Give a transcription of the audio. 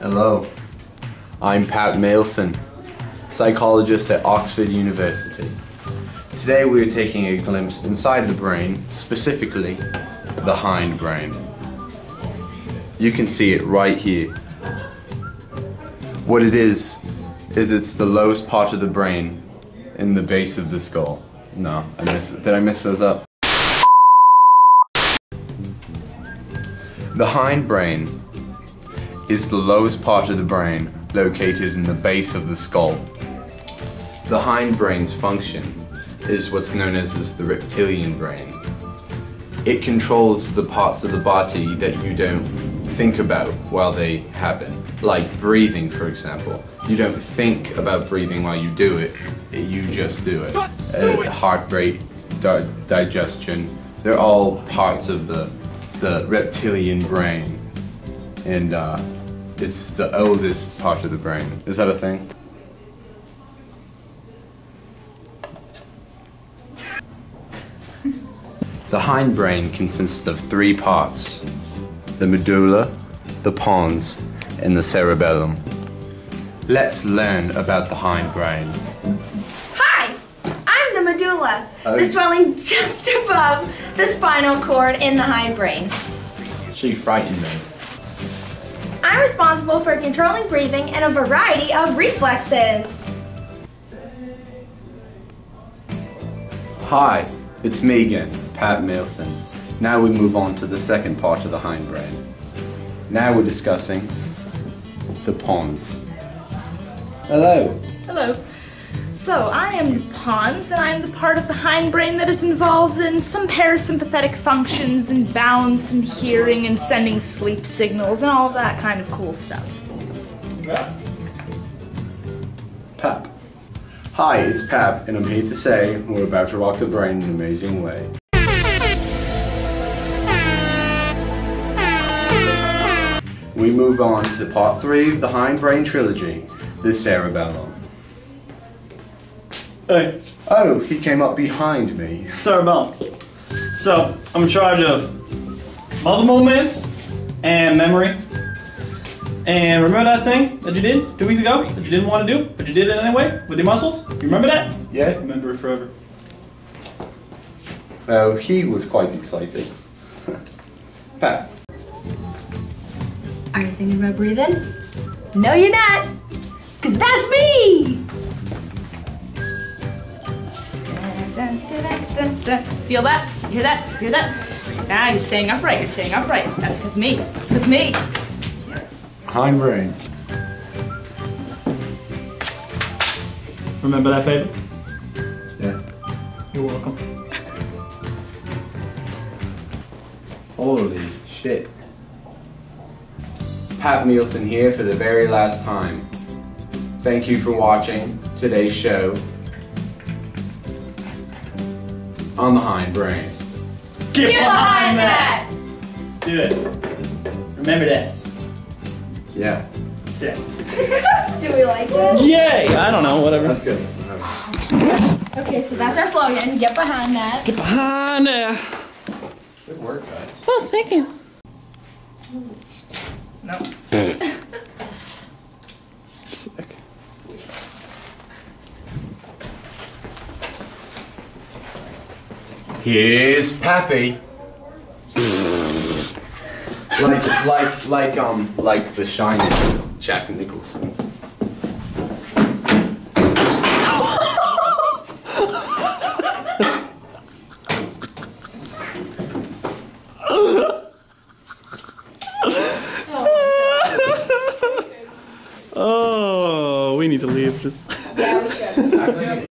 Hello, I'm Pat Mailson, psychologist at Oxford University. Today we are taking a glimpse inside the brain, specifically the hindbrain. You can see it right here. What it is, is it's the lowest part of the brain in the base of the skull. No, I miss, did I mess those up? The hindbrain is the lowest part of the brain located in the base of the skull. The hindbrain's function is what's known as, as the reptilian brain. It controls the parts of the body that you don't think about while they happen, like breathing, for example. You don't think about breathing while you do it, you just do it. Uh, heart rate, di digestion, they're all parts of the, the reptilian brain. And uh, it's the oldest part of the brain. Is that a thing? The hindbrain consists of three parts the medulla, the pons, and the cerebellum. Let's learn about the hindbrain. Hi, I'm the medulla, Oh. the swelling just above the spinal cord in the hindbrain. She frightened me. I'm responsible for controlling breathing and a variety of reflexes. Hi, it's me again, Pat Mailson. Now we move on to the second part of the hindbrain. Now we're discussing the pons. Hello. Hello. So, I am pons, and I am the part of the hindbrain that is involved in some parasympathetic functions and balance and hearing and sending sleep signals and all that kind of cool stuff. Pap. Hi, it's Pap, and I'm here to say we're about to rock the brain in an amazing way. We move on to part three of the hindbrain trilogy, the cerebellum. Hey, Oh, he came up behind me. cerebellum. So, I'm in charge of muscle movements and memory. And remember that thing that you did two weeks ago that you didn't want to do, but you did it anyway with your muscles? You remember that? Yeah? Remember it forever. Well, he was quite excited. Pat. Are you thinking about breathing? No, you're not, because that's me! Dun, dun, dun, dun, dun. Feel that? Hear that? Hear that? Now you're staying upright. You're staying upright. That's because me. That's because me. Hindbrain. Remember that, baby? Yeah. You're welcome. Holy shit. Pat Nielsen here for the very last time. Thank you for watching today's show on the hindbrain. Get, Get behind that! Do it. Remember that. Yeah, Sick. Do we like it? Yay! I don't know, whatever. that's good. Okay, so that's our slogan, get behind that. Get behind there. Good work, guys. Oh, thank you. No. Here's Pappy. like, like, like, um, like the Shining, Jack Nicholson. Oh, we need to leave. Just. Yeah, we should.